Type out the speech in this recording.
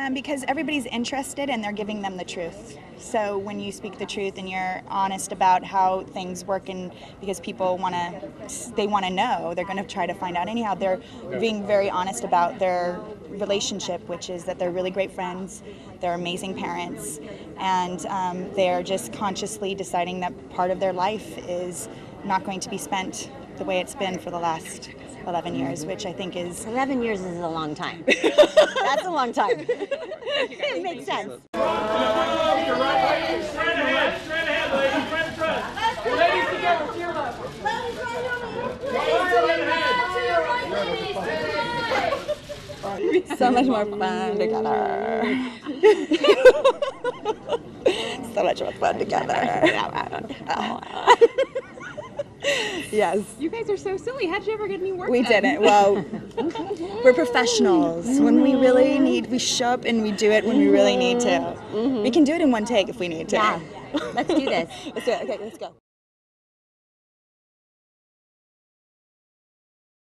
Um, because everybody's interested and they're giving them the truth. So when you speak the truth and you're honest about how things work, and because people want to, they want to know, they're going to try to find out anyhow. They're being very honest about their relationship, which is that they're really great friends, they're amazing parents, and um, they're just consciously deciding that part of their life is not going to be spent the way it's been for the last 11 years, which I think is 11 years is a long time. That's a long time. it makes sense. so much more fun together. so much more fun together. yes. You guys are so silly. How'd you ever get any work We done? didn't. Well, we're professionals. When we really need, we show up and we do it when we really need to. Mm-hmm. We can do it in one take if we need to. Yeah. Let's do this. Let's do it. Okay, let's go.